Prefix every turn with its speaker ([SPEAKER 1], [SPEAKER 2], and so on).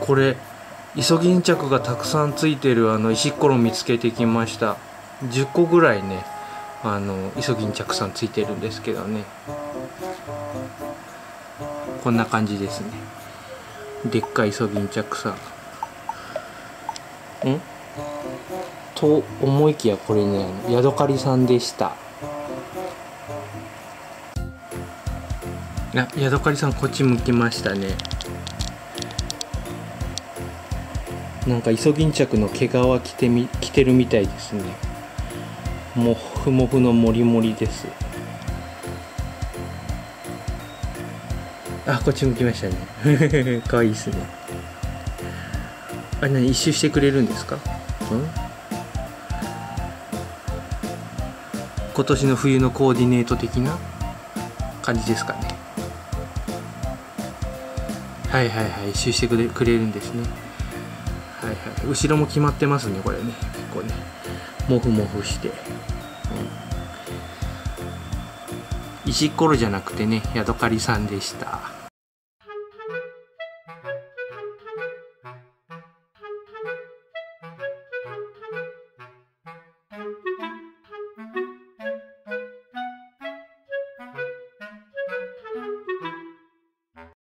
[SPEAKER 1] これイソギンチャクがたくさんついてるあの石ころ見つけてきました。10個ぐらいねあのイソギンチャクさんついてるんですけどね。こんな感じですね。でっかいイソギンチャクさん。ん？と思いきやこれねヤドカリさんでした。ヤドカリさんこっち向きましたね。なんかイソギンチャクの毛皮着てみ着てるみたいですね。もふもふのもりもりです。あこっち向きましたね。かわいいですね。あれ何一周してくれるんですか？ん？今年の冬のコーディネート的な？感じですかね。はいはいはい一周してくれくれるんですね。はいはい。後ろも決まってますねこれね。結構ね。モフモフして、うん、石ころじゃなくてねヤドカリさんでした。